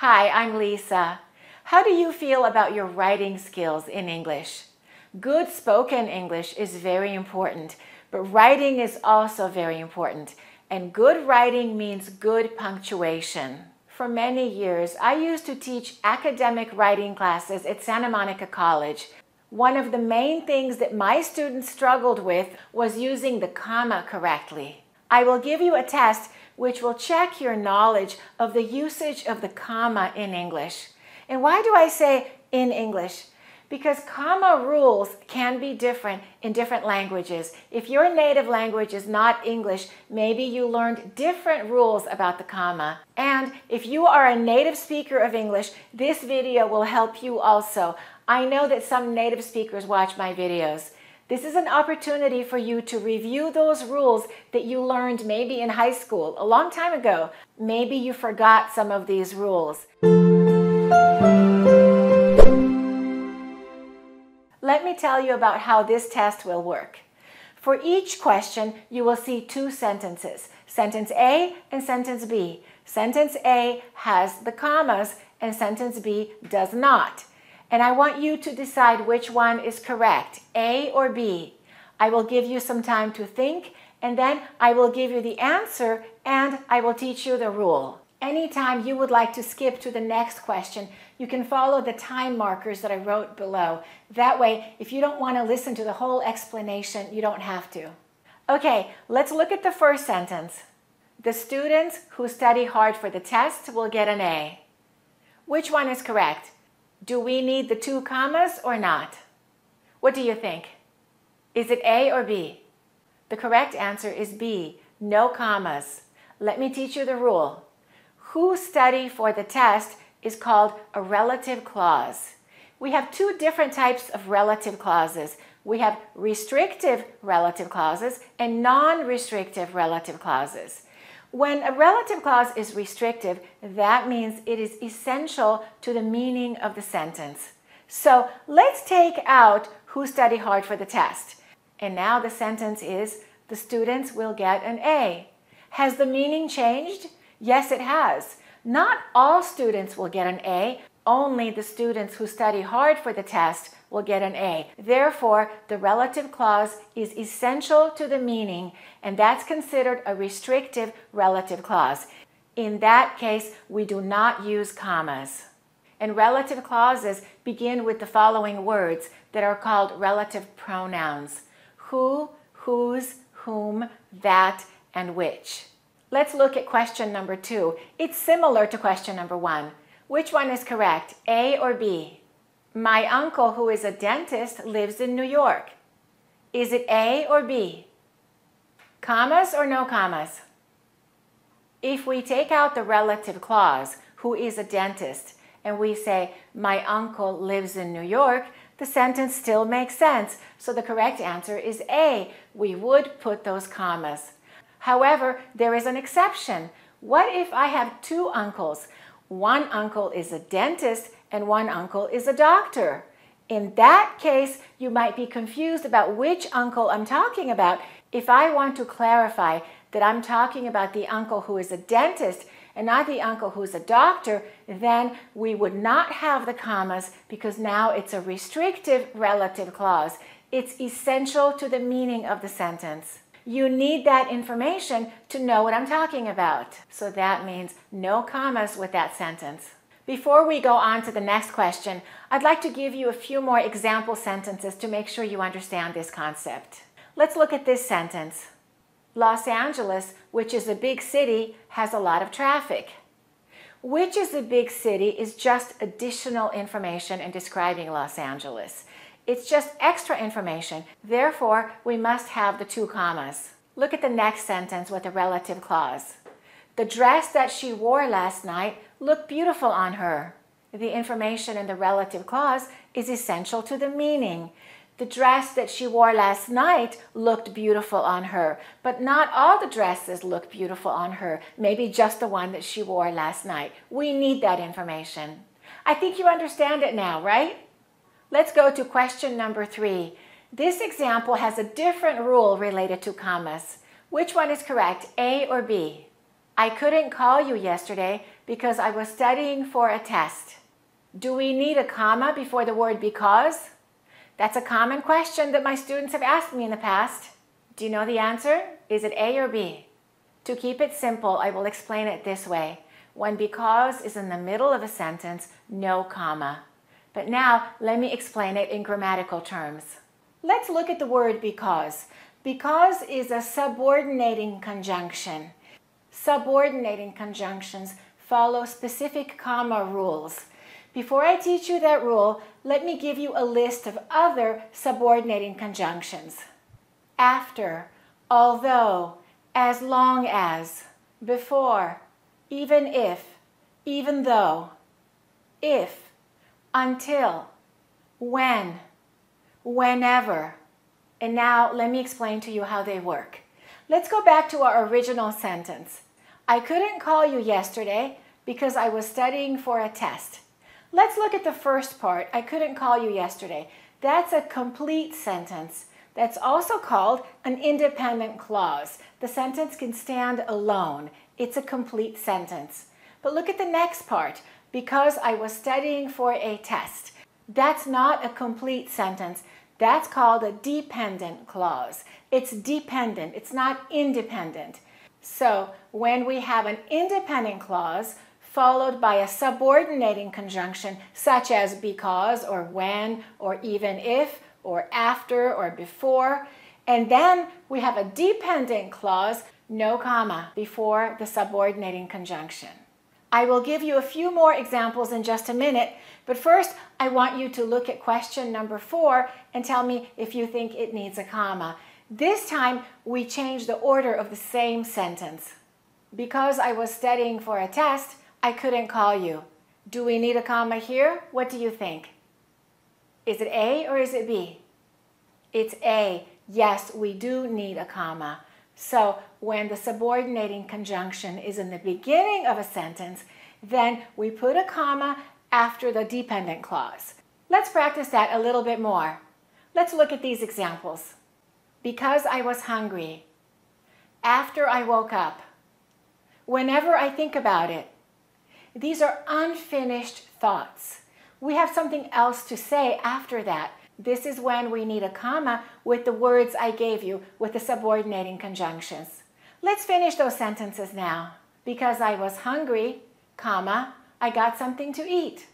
Hi, I'm Lisa. How do you feel about your writing skills in English? Good spoken English is very important, but writing is also very important. And good writing means good punctuation. For many years, I used to teach academic writing classes at Santa Monica College. One of the main things that my students struggled with was using the comma correctly. I will give you a test which will check your knowledge of the usage of the comma in English. And why do I say in English? Because comma rules can be different in different languages. If your native language is not English, maybe you learned different rules about the comma. And if you are a native speaker of English, this video will help you also. I know that some native speakers watch my videos. This is an opportunity for you to review those rules that you learned maybe in high school a long time ago. Maybe you forgot some of these rules. Let me tell you about how this test will work. For each question, you will see two sentences, sentence A and sentence B. Sentence A has the commas and sentence B does not and I want you to decide which one is correct, A or B. I will give you some time to think, and then I will give you the answer and I will teach you the rule. Anytime you would like to skip to the next question, you can follow the time markers that I wrote below. That way, if you don't want to listen to the whole explanation, you don't have to. Okay, let's look at the first sentence. The students who study hard for the test will get an A. Which one is correct? Do we need the two commas or not? What do you think? Is it A or B? The correct answer is B, no commas. Let me teach you the rule. Who study for the test is called a relative clause. We have two different types of relative clauses. We have restrictive relative clauses and non-restrictive relative clauses. When a relative clause is restrictive, that means it is essential to the meaning of the sentence. So let's take out who study hard for the test. And now the sentence is, the students will get an A. Has the meaning changed? Yes, it has. Not all students will get an A, only the students who study hard for the test will get an A. Therefore, the relative clause is essential to the meaning, and that's considered a restrictive relative clause. In that case, we do not use commas. And relative clauses begin with the following words that are called relative pronouns who, whose, whom, that, and which. Let's look at question number two. It's similar to question number one. Which one is correct, A or B? My uncle, who is a dentist, lives in New York. Is it A or B? Commas or no commas? If we take out the relative clause, who is a dentist, and we say, my uncle lives in New York, the sentence still makes sense. So the correct answer is A. We would put those commas. However, there is an exception. What if I have two uncles? One uncle is a dentist and one uncle is a doctor. In that case, you might be confused about which uncle I'm talking about. If I want to clarify that I'm talking about the uncle who is a dentist and not the uncle who's a doctor, then we would not have the commas because now it's a restrictive relative clause. It's essential to the meaning of the sentence. You need that information to know what I'm talking about. So that means no commas with that sentence. Before we go on to the next question, I'd like to give you a few more example sentences to make sure you understand this concept. Let's look at this sentence. Los Angeles, which is a big city, has a lot of traffic. Which is a big city is just additional information in describing Los Angeles. It's just extra information. Therefore, we must have the two commas. Look at the next sentence with the relative clause. The dress that she wore last night looked beautiful on her. The information in the relative clause is essential to the meaning. The dress that she wore last night looked beautiful on her, but not all the dresses look beautiful on her, maybe just the one that she wore last night. We need that information. I think you understand it now, right? Let's go to question number three. This example has a different rule related to commas. Which one is correct, A or B? I couldn't call you yesterday because I was studying for a test. Do we need a comma before the word because? That's a common question that my students have asked me in the past. Do you know the answer? Is it A or B? To keep it simple, I will explain it this way. When because is in the middle of a sentence, no comma. But now let me explain it in grammatical terms. Let's look at the word because. Because is a subordinating conjunction. Subordinating conjunctions follow specific comma rules. Before I teach you that rule, let me give you a list of other subordinating conjunctions. After, although, as long as, before, even if, even though, if, until, when, whenever. And now let me explain to you how they work. Let's go back to our original sentence. I couldn't call you yesterday because I was studying for a test. Let's look at the first part. I couldn't call you yesterday. That's a complete sentence. That's also called an independent clause. The sentence can stand alone. It's a complete sentence. But look at the next part. Because I was studying for a test. That's not a complete sentence. That's called a dependent clause. It's dependent. It's not independent. So when we have an independent clause, followed by a subordinating conjunction such as because or when or even if or after or before. And then we have a dependent clause, no comma, before the subordinating conjunction. I will give you a few more examples in just a minute, but first I want you to look at question number four and tell me if you think it needs a comma. This time we change the order of the same sentence. Because I was studying for a test, I couldn't call you. Do we need a comma here? What do you think? Is it A or is it B? It's A. Yes, we do need a comma. So when the subordinating conjunction is in the beginning of a sentence, then we put a comma after the dependent clause. Let's practice that a little bit more. Let's look at these examples. Because I was hungry. After I woke up. Whenever I think about it. These are unfinished thoughts. We have something else to say after that. This is when we need a comma with the words I gave you with the subordinating conjunctions. Let's finish those sentences now. Because I was hungry, comma, I got something to eat.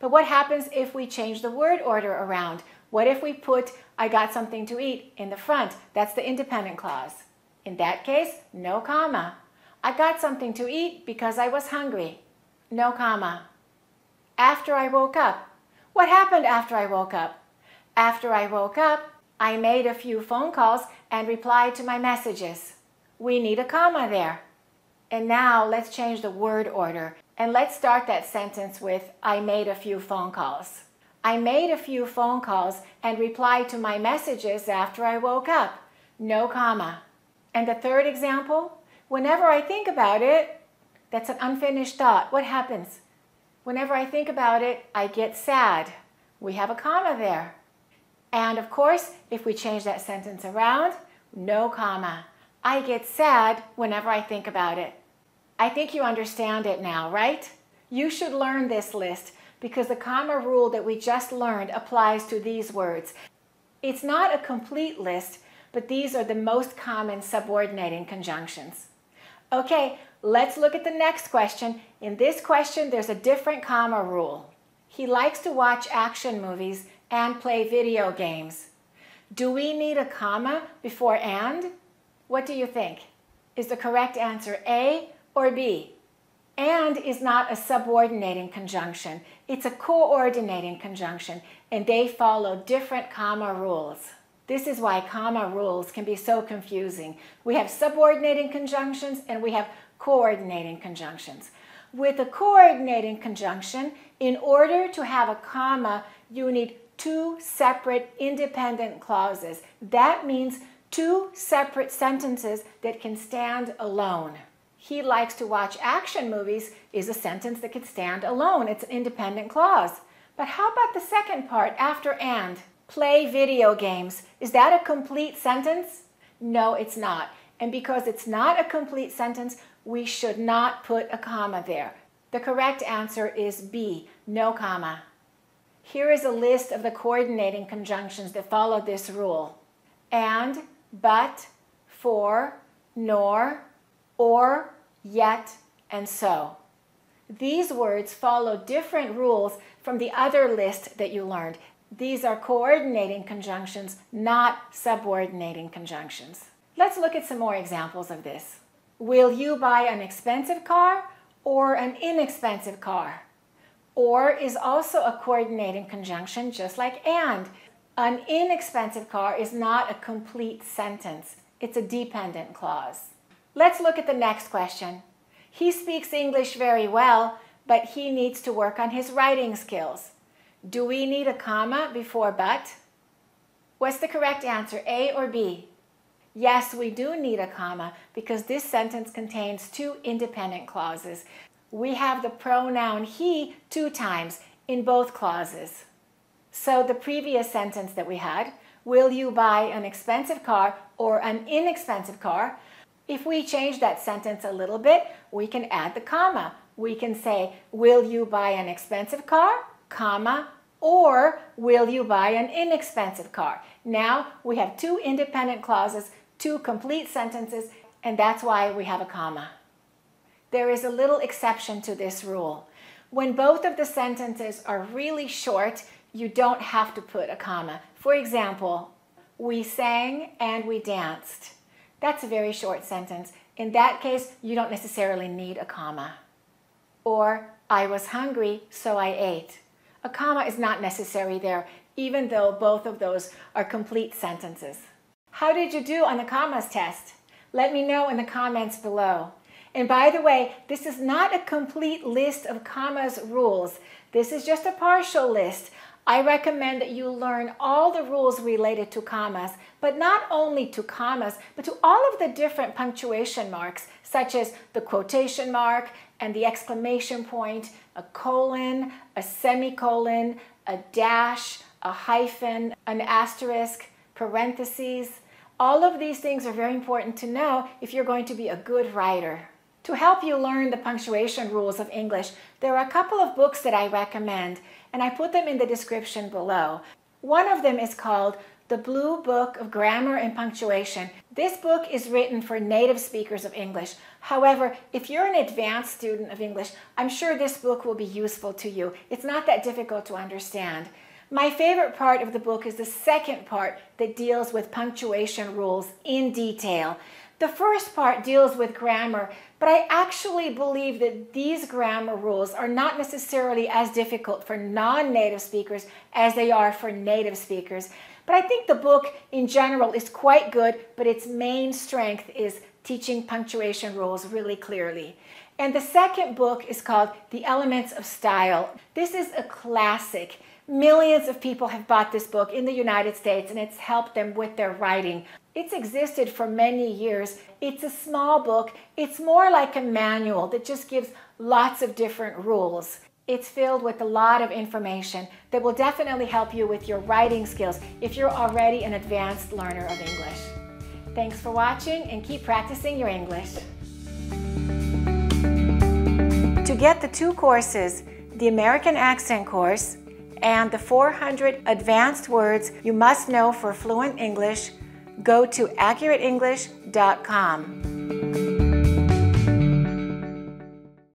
But what happens if we change the word order around? What if we put I got something to eat in the front? That's the independent clause. In that case, no comma. I got something to eat because I was hungry no comma. After I woke up. What happened after I woke up? After I woke up, I made a few phone calls and replied to my messages. We need a comma there. And now let's change the word order and let's start that sentence with I made a few phone calls. I made a few phone calls and replied to my messages after I woke up. No comma. And the third example, whenever I think about it, that's an unfinished thought. What happens? Whenever I think about it, I get sad. We have a comma there. And of course, if we change that sentence around, no comma. I get sad whenever I think about it. I think you understand it now, right? You should learn this list because the comma rule that we just learned applies to these words. It's not a complete list, but these are the most common subordinating conjunctions. Okay, Let's look at the next question. In this question, there's a different comma rule. He likes to watch action movies and play video games. Do we need a comma before and? What do you think? Is the correct answer A or B? And is not a subordinating conjunction. It's a coordinating conjunction, and they follow different comma rules. This is why comma rules can be so confusing. We have subordinating conjunctions and we have coordinating conjunctions. With a coordinating conjunction, in order to have a comma, you need two separate independent clauses. That means two separate sentences that can stand alone. He likes to watch action movies is a sentence that can stand alone. It's an independent clause. But how about the second part after and? Play video games. Is that a complete sentence? No, it's not. And because it's not a complete sentence, we should not put a comma there. The correct answer is B, no comma. Here is a list of the coordinating conjunctions that follow this rule. And, but, for, nor, or, yet, and so. These words follow different rules from the other list that you learned. These are coordinating conjunctions, not subordinating conjunctions. Let's look at some more examples of this. Will you buy an expensive car or an inexpensive car? Or is also a coordinating conjunction just like and. An inexpensive car is not a complete sentence. It's a dependent clause. Let's look at the next question. He speaks English very well, but he needs to work on his writing skills. Do we need a comma before but? What's the correct answer, A or B? Yes, we do need a comma because this sentence contains two independent clauses. We have the pronoun he two times in both clauses. So the previous sentence that we had, will you buy an expensive car or an inexpensive car? If we change that sentence a little bit, we can add the comma. We can say, will you buy an expensive car, comma, or will you buy an inexpensive car? Now we have two independent clauses, two complete sentences, and that's why we have a comma. There is a little exception to this rule. When both of the sentences are really short, you don't have to put a comma. For example, we sang and we danced. That's a very short sentence. In that case, you don't necessarily need a comma. Or, I was hungry, so I ate. A comma is not necessary there, even though both of those are complete sentences. How did you do on the commas test? Let me know in the comments below. And by the way, this is not a complete list of commas rules. This is just a partial list. I recommend that you learn all the rules related to commas, but not only to commas, but to all of the different punctuation marks, such as the quotation mark and the exclamation point, a colon, a semicolon, a dash, a hyphen, an asterisk, parentheses. All of these things are very important to know if you're going to be a good writer. To help you learn the punctuation rules of English, there are a couple of books that I recommend and I put them in the description below. One of them is called The Blue Book of Grammar and Punctuation. This book is written for native speakers of English. However, if you're an advanced student of English, I'm sure this book will be useful to you. It's not that difficult to understand. My favorite part of the book is the second part that deals with punctuation rules in detail. The first part deals with grammar, but I actually believe that these grammar rules are not necessarily as difficult for non-native speakers as they are for native speakers. But I think the book in general is quite good, but its main strength is teaching punctuation rules really clearly. And the second book is called The Elements of Style. This is a classic. Millions of people have bought this book in the United States and it's helped them with their writing. It's existed for many years. It's a small book. It's more like a manual that just gives lots of different rules. It's filled with a lot of information that will definitely help you with your writing skills if you're already an advanced learner of English. Thanks for watching and keep practicing your English. To get the two courses, the American Accent course and the 400 advanced words you must know for fluent English, go to accurateenglish.com.